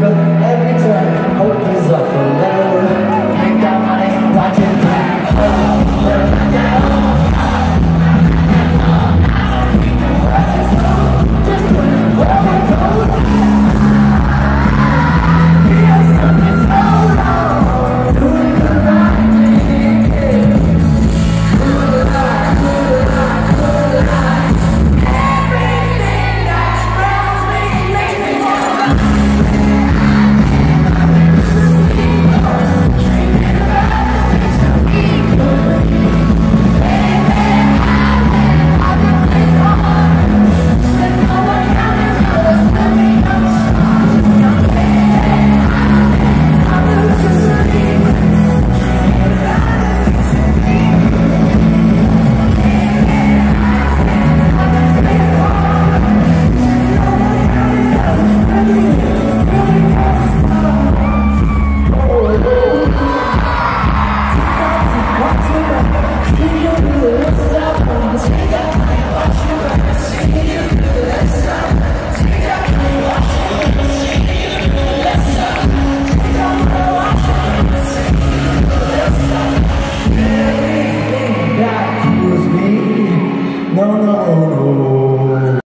누가